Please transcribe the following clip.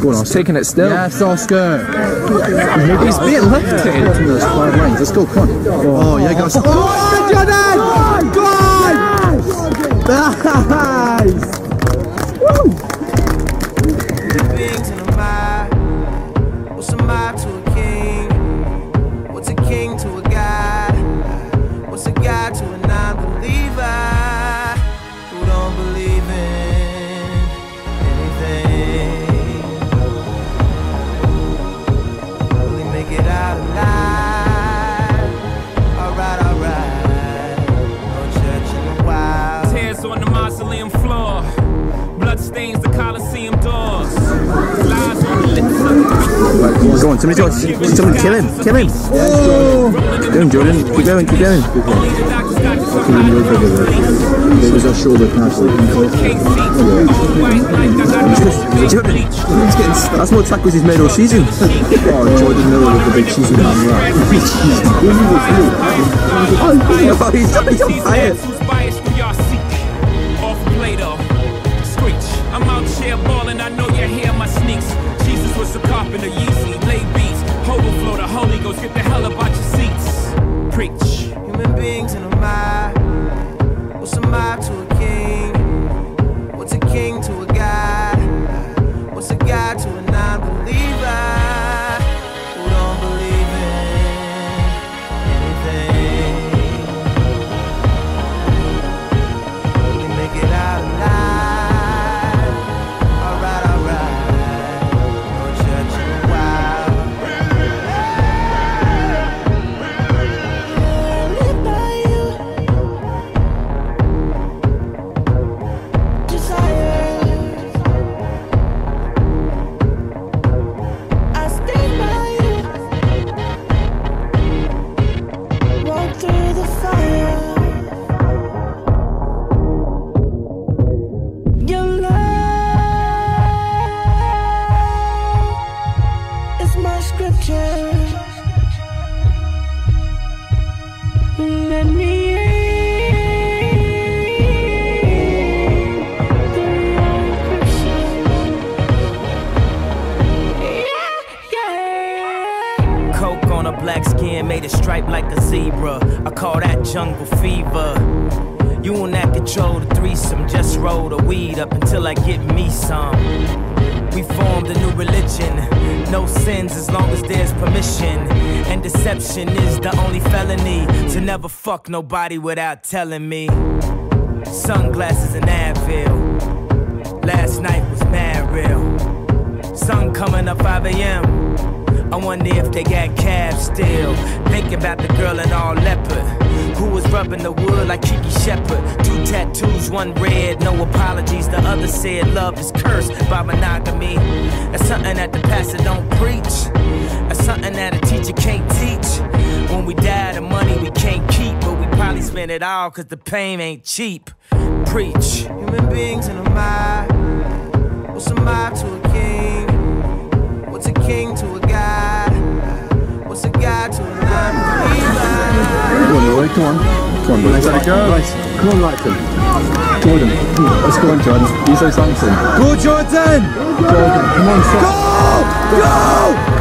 Go on, Oscar. taking it still. Yes, Oscar. He's being lifted. From those five lanes. Let's go, come on. Oh, yeah, guys. Oh, Jordan! Go on! Nice! Things go on. Somebody, go on. Somebody kill him. Kill him. Oh! Keep going, Jordan. Keep going, keep going. Got There was a shoulder pass. Got that's more tackles he's made all season. oh, Jordan Miller with the big season man. Oh, he's, he's on fire. I'm out here balling, I know you hear my sneaks. Jesus was a carpenter, Holy Ghost, get the hell up out your seats. Preach. Human beings in a mob. Skin made it stripe like a zebra. I call that jungle fever. You and that control the threesome. Just roll the weed up until I get me some. We formed a new religion. No sins as long as there's permission. And deception is the only felony. To never fuck nobody without telling me. Sunglasses and Advil. Wonder if they got cabs still. Think about the girl in all leopard. Who was rubbing the wood like Kiki Shepard. Two tattoos, one red, no apologies. The other said love is cursed by monogamy. That's something that the pastor don't preach. That's something that a teacher can't teach. When we die, the money we can't keep, but we probably spend it all cause the pain ain't cheap. Preach. Human beings in a mob. Come on, come on. Come on, boys. Let it go. Right. Come on, Lightton. Jordan, let's go on, Jordan. You say something. Go, Jordan! Jordan, come on, son. Go! Go!